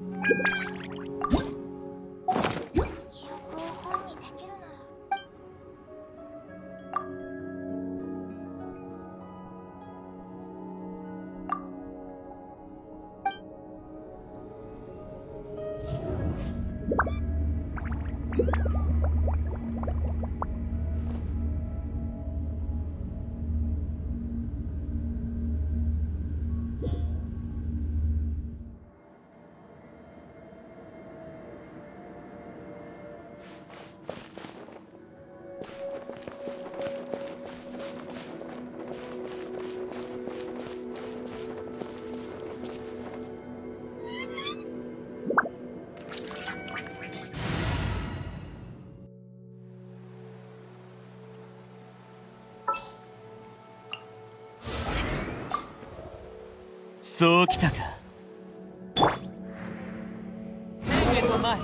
What? そうきたか。天へと前。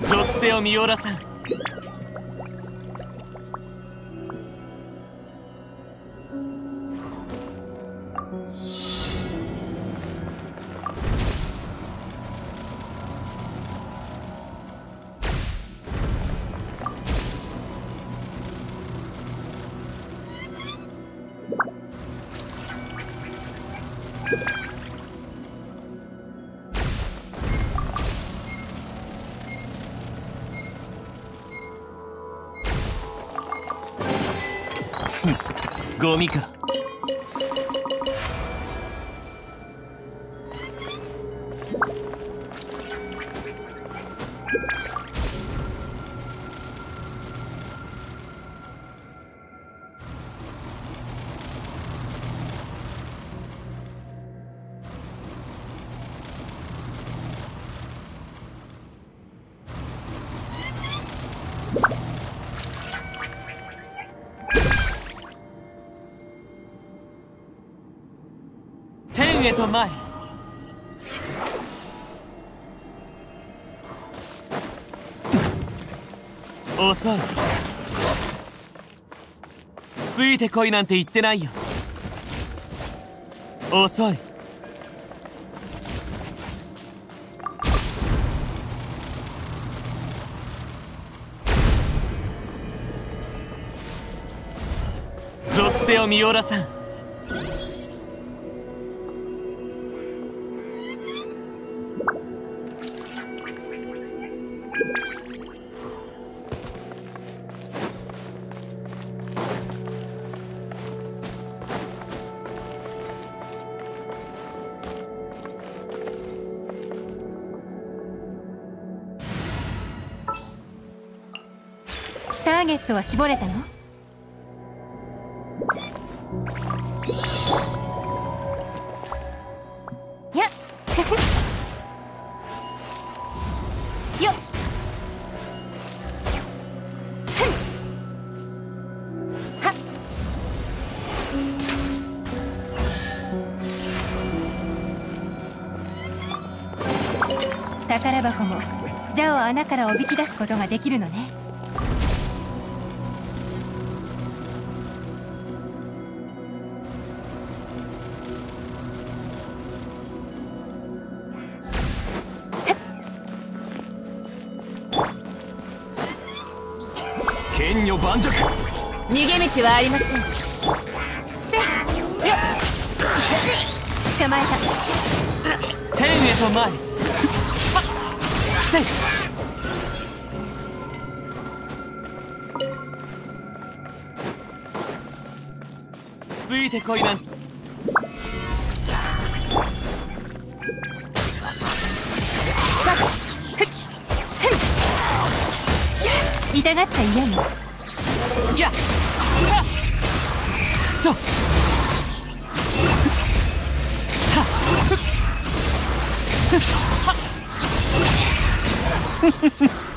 属性を見下ろさんゴミか。へと前遅いついてこいなんて言ってないよ遅い属性を見下ろさんターゲットは絞れたの？や っ。よっ。宝箱も蛇を穴からおびき出すことができるのね。剣女盤石。逃げ道はありません。せっ捕まえた。天へと前せい。ついてこいな。痛がっちゃ嫌やっと。はっ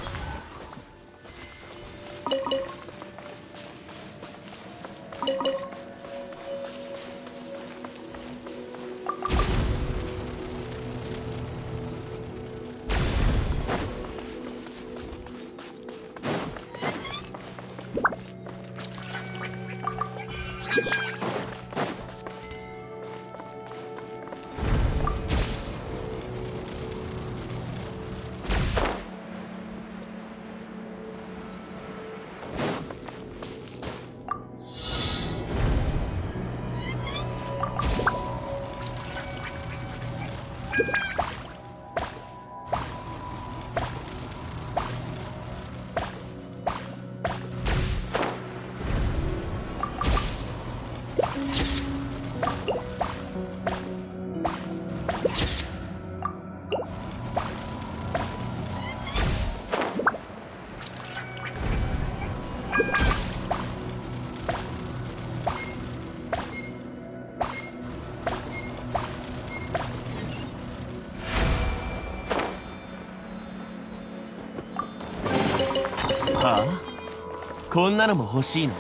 あこんなのも欲しいの。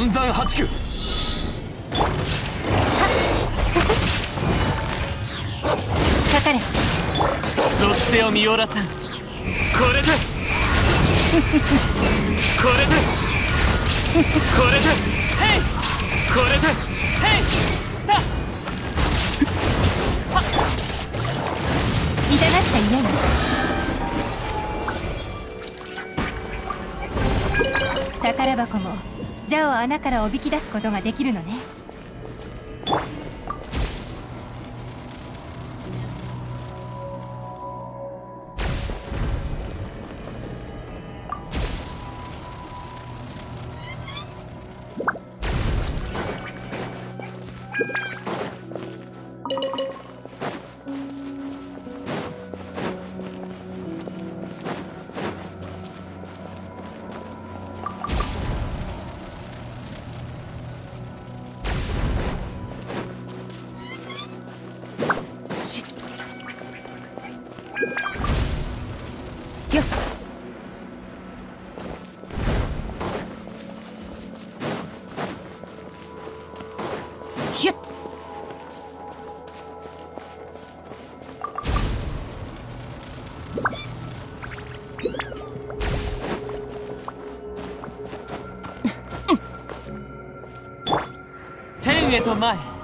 岩山八九かかれ属性を見下ろさんこれで。これで。これで。ヘイ。これで。ヘイ。だ痛がっちゃ嫌よ宝箱もジャを穴からおびき出すことができるのね。へと前